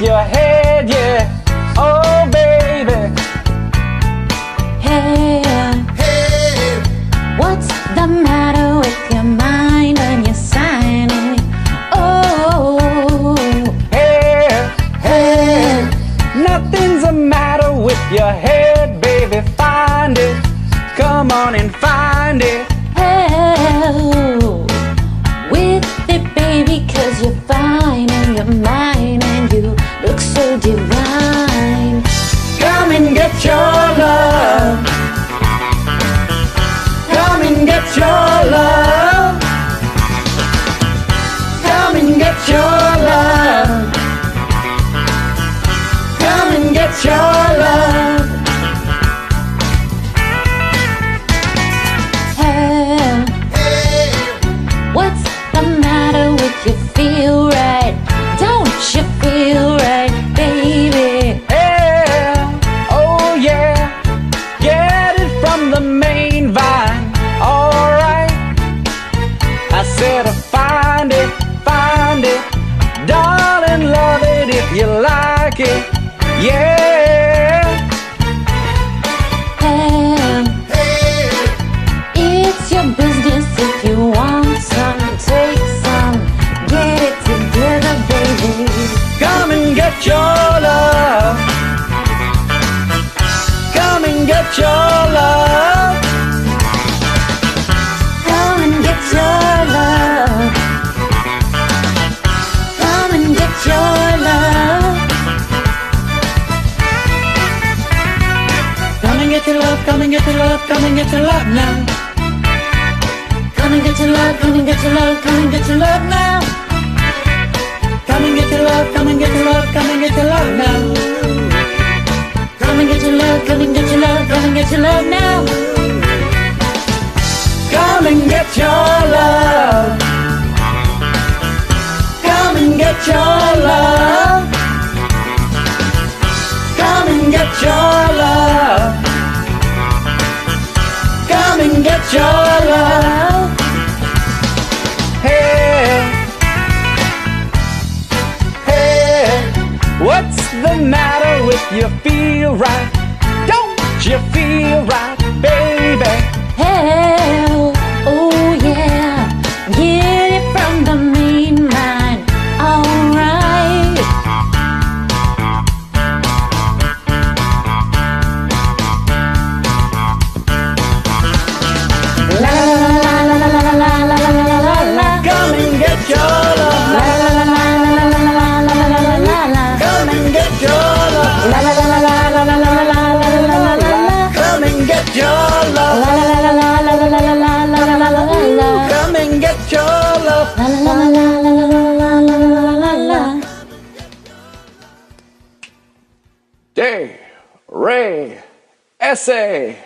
your head, yeah. Oh, baby. Hey, hey. What's the matter with your mind when you're signing? Oh. Hey, hey. Nothing's the matter with your head, baby. Find it. Come on and find it. do. said, find it, find it. Darling, love it if you like it. Yeah. And hey. it's your business if you want some. Take some, get it together, baby. Come and get your love. Come and get your love. Love, come and get your love now. Come and get your love, come and get your love, come and get your love now. Come and get your love, come and get your love, come and get your love now. Come and get your love, come and get your love, come and get your love now. Come and get your love. Come and get your love. Come and get your love. Your love. Hey, hey, what's the matter with you? Feel right? Don't you feel right, La la la la la la la la la la la la la. Come and get your love. La la la la la la la la la la la la la. Come and get your love. La la la la la la la la la la la la. D, Ray, essay.